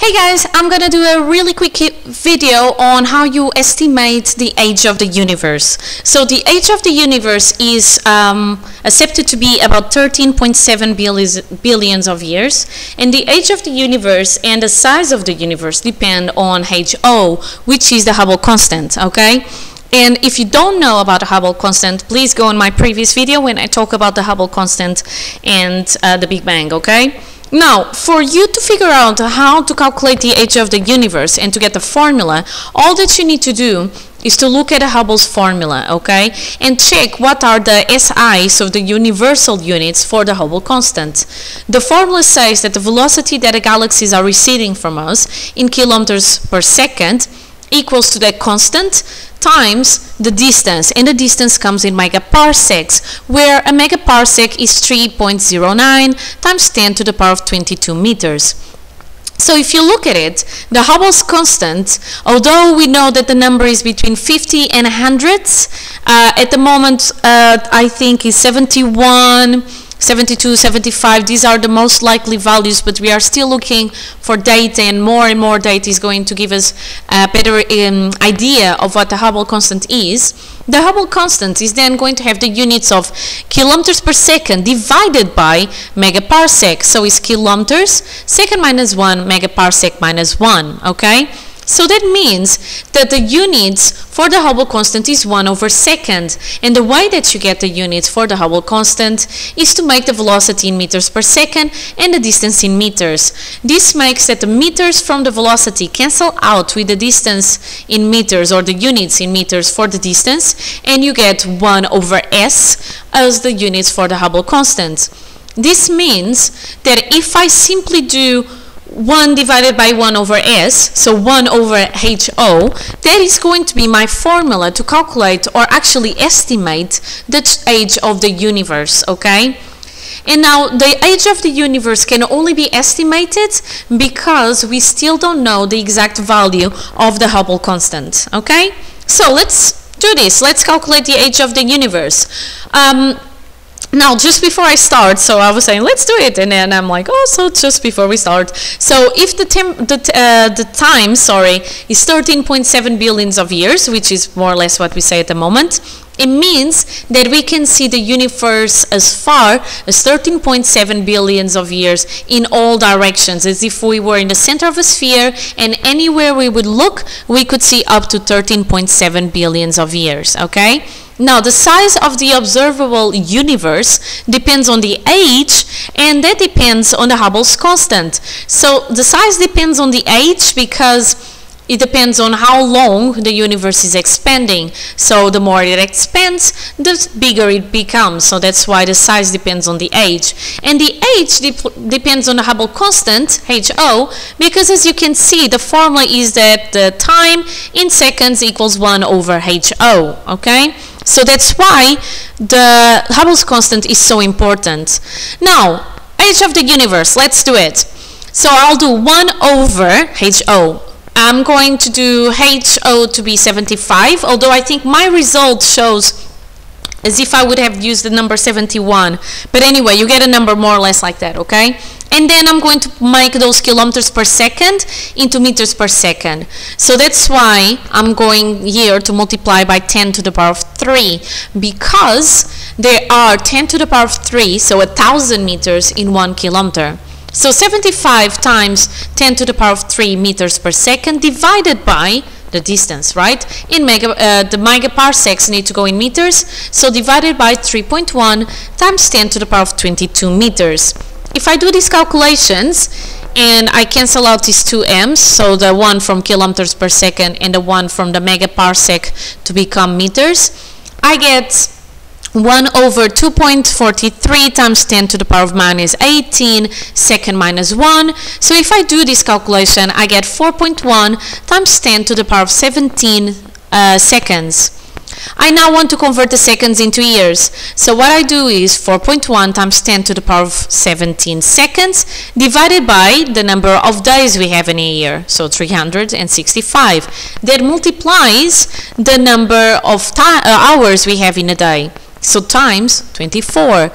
Hey guys, I'm gonna do a really quick video on how you estimate the age of the universe. So the age of the universe is um, accepted to be about 13.7 billions, billions of years and the age of the universe and the size of the universe depend on HO, which is the Hubble constant, okay? And if you don't know about the Hubble constant, please go on my previous video when I talk about the Hubble constant and uh, the Big Bang, okay? Now, for you to figure out how to calculate the age of the universe and to get the formula, all that you need to do is to look at Hubble's formula, okay? And check what are the SIs of the universal units for the Hubble constant. The formula says that the velocity that the galaxies are receding from us in kilometers per second equals to that constant times the distance and the distance comes in megaparsecs where a megaparsec is 3.09 times 10 to the power of 22 meters. So if you look at it, the Hubble's constant, although we know that the number is between 50 and hundreds, uh, at the moment uh, I think is 71, 72, 75, these are the most likely values, but we are still looking for data and more and more data is going to give us a better um, idea of what the Hubble constant is. The Hubble constant is then going to have the units of kilometers per second divided by megaparsec. So it's kilometers, second minus 1, megaparsec minus 1, okay? So that means that the units for the Hubble constant is 1 over second. And the way that you get the units for the Hubble constant is to make the velocity in meters per second and the distance in meters. This makes that the meters from the velocity cancel out with the distance in meters or the units in meters for the distance and you get 1 over s as the units for the Hubble constant. This means that if I simply do 1 divided by 1 over s, so 1 over HO, that is going to be my formula to calculate or actually estimate the age of the universe, okay? And now the age of the universe can only be estimated because we still don't know the exact value of the Hubble constant, okay? So let's do this. Let's calculate the age of the universe. Um, now just before I start so I was saying let's do it and then I'm like oh so just before we start. So if the, the, uh, the time sorry is 13.7 billions of years which is more or less what we say at the moment it means that we can see the universe as far as 13.7 billions of years in all directions as if we were in the center of a sphere and anywhere we would look we could see up to 13.7 billions of years okay now, the size of the observable universe depends on the age, and that depends on the Hubble's constant. So the size depends on the age because it depends on how long the universe is expanding. So the more it expands, the bigger it becomes. So that's why the size depends on the age. And the age depends on the Hubble constant, HO, because as you can see, the formula is that the time in seconds equals 1 over HO, okay? So that's why the Hubble's constant is so important. Now, age of the universe, let's do it. So I'll do 1 over HO. I'm going to do HO to be 75, although I think my result shows as if I would have used the number 71. But anyway, you get a number more or less like that, okay? And then I'm going to make those kilometers per second into meters per second. So that's why I'm going here to multiply by 10 to the power of 3 because there are 10 to the power of 3, so a 1,000 meters in 1 kilometer. So 75 times 10 to the power of 3 meters per second divided by the distance, right? In mega, uh, the megaparsecs need to go in meters, so divided by 3.1 times 10 to the power of 22 meters. If I do these calculations and I cancel out these two m's, so the one from kilometers per second and the one from the megaparsec to become meters, I get 1 over 2.43 times 10 to the power of minus 18 second minus 1. So if I do this calculation, I get 4.1 times 10 to the power of 17 uh, seconds. I now want to convert the seconds into years. So what I do is 4.1 times 10 to the power of 17 seconds divided by the number of days we have in a year, so 365. That multiplies the number of uh, hours we have in a day. So times 24.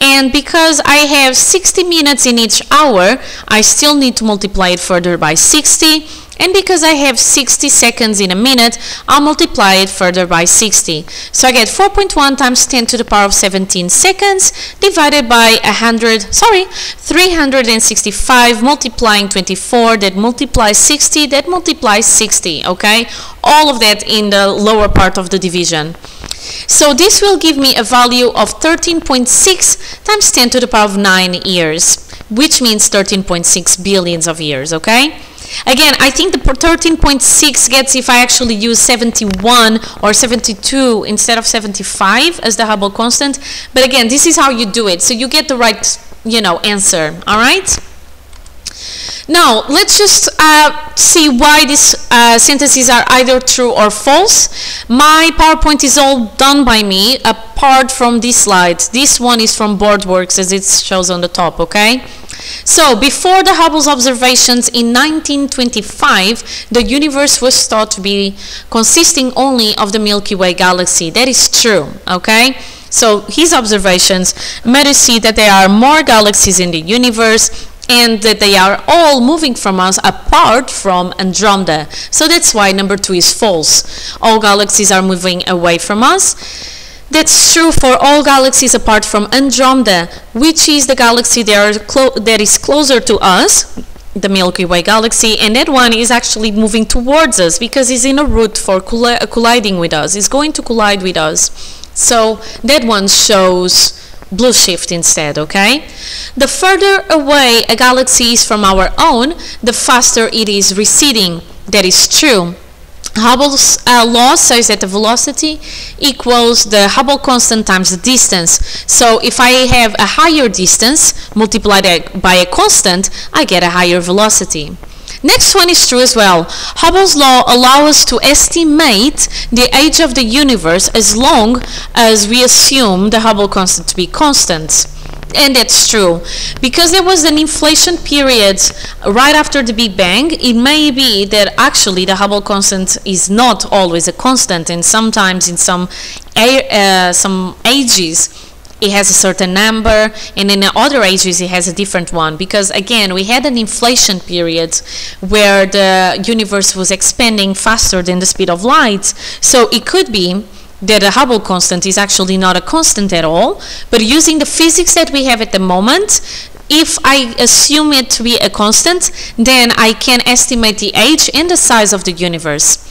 And because I have 60 minutes in each hour, I still need to multiply it further by 60 and because I have 60 seconds in a minute, I'll multiply it further by 60. So I get 4.1 times 10 to the power of 17 seconds divided by 100, sorry, 365 multiplying 24, that multiplies 60, that multiplies 60, okay? All of that in the lower part of the division. So this will give me a value of 13.6 times 10 to the power of 9 years, which means 13.6 billions of years, okay? Again, I think the 13.6 gets if I actually use 71 or 72 instead of 75 as the Hubble constant. But again, this is how you do it. So you get the right, you know, answer. All right? Now, let's just uh, see why these uh, sentences are either true or false. My PowerPoint is all done by me, apart from this slide. This one is from BoardWorks, as it shows on the top, okay? So, before the Hubble's observations in 1925, the universe was thought to be consisting only of the Milky Way galaxy. That is true, okay? So, his observations made us see that there are more galaxies in the universe and that they are all moving from us apart from Andromeda. So that's why number two is false. All galaxies are moving away from us. That's true for all galaxies apart from Andromeda, which is the galaxy that, that is closer to us, the Milky Way galaxy, and that one is actually moving towards us because it's in a route for colli colliding with us. It's going to collide with us. So that one shows blue shift instead, okay? The further away a galaxy is from our own, the faster it is receding. That is true. Hubble's uh, law says that the velocity equals the Hubble constant times the distance. So if I have a higher distance multiplied by a constant, I get a higher velocity. Next one is true as well. Hubble's law allows us to estimate the age of the universe as long as we assume the Hubble constant to be constant. And that's true. Because there was an inflation period right after the Big Bang, it may be that actually the Hubble constant is not always a constant and sometimes in some, uh, some ages it has a certain number and in other ages it has a different one. Because again we had an inflation period where the universe was expanding faster than the speed of light. So it could be that the Hubble constant is actually not a constant at all. But using the physics that we have at the moment if I assume it to be a constant then I can estimate the age and the size of the universe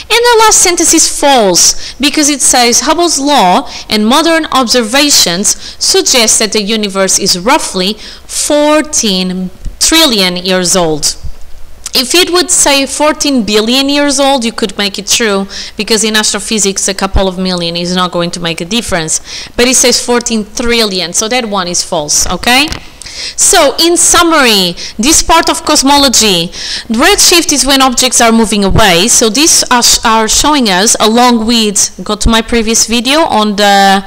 and the last sentence is false because it says Hubble's law and modern observations suggest that the universe is roughly 14 trillion years old. If it would say 14 billion years old, you could make it true because in astrophysics a couple of million is not going to make a difference. But it says 14 trillion, so that one is false, okay? So, in summary, this part of cosmology, redshift is when objects are moving away. So these are, are showing us, along with, go to my previous video on the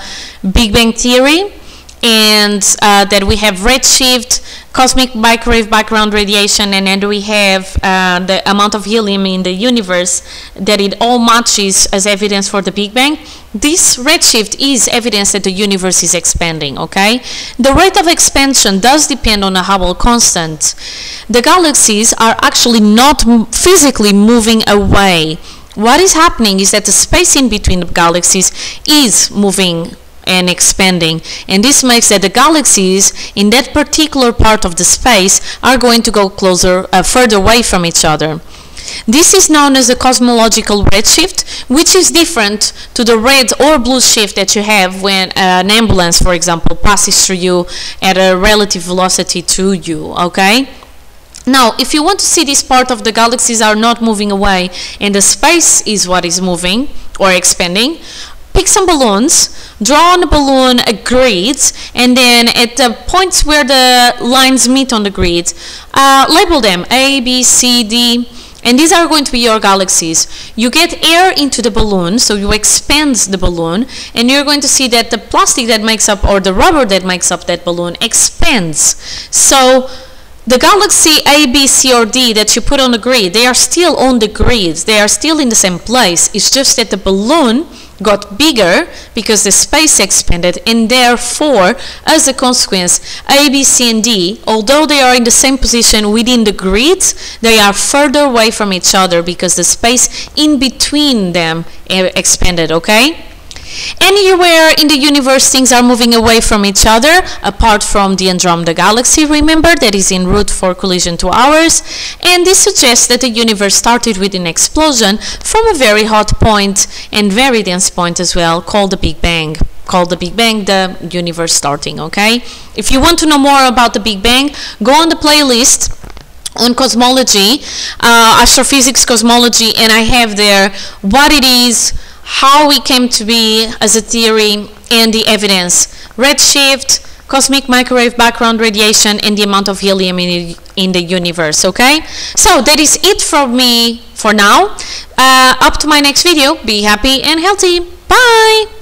Big Bang Theory, and uh, that we have redshift, cosmic microwave background radiation, and then we have uh, the amount of helium in the universe, that it all matches as evidence for the Big Bang. This redshift is evidence that the universe is expanding, okay? The rate of expansion does depend on a Hubble constant. The galaxies are actually not physically moving away. What is happening is that the space in between the galaxies is moving and expanding. And this makes that the galaxies in that particular part of the space are going to go closer, uh, further away from each other. This is known as the cosmological redshift, which is different to the red or blue shift that you have when an ambulance, for example, passes through you at a relative velocity to you, okay? Now, if you want to see this part of the galaxies are not moving away and the space is what is moving or expanding, pick some balloons, draw on a balloon a grid, and then at the points where the lines meet on the grid, uh, label them A, B, C, D, and these are going to be your galaxies. You get air into the balloon, so you expand the balloon, and you're going to see that the plastic that makes up, or the rubber that makes up that balloon expands. So the galaxy A, B, C, or D that you put on the grid, they are still on the grid. They are still in the same place. It's just that the balloon got bigger because the space expanded and therefore as a consequence A, B, C and D although they are in the same position within the grid they are further away from each other because the space in between them eh, expanded okay Anywhere in the universe things are moving away from each other, apart from the Andromeda Galaxy, remember, that is en route for collision to ours, and this suggests that the universe started with an explosion from a very hot point and very dense point as well, called the Big Bang called the Big Bang, the universe starting, okay? If you want to know more about the Big Bang, go on the playlist on cosmology, uh, astrophysics cosmology, and I have there what it is, how we came to be as a theory and the evidence. Redshift, cosmic microwave background radiation, and the amount of helium in, in the universe, okay? So that is it from me for now. Uh, up to my next video. Be happy and healthy. Bye!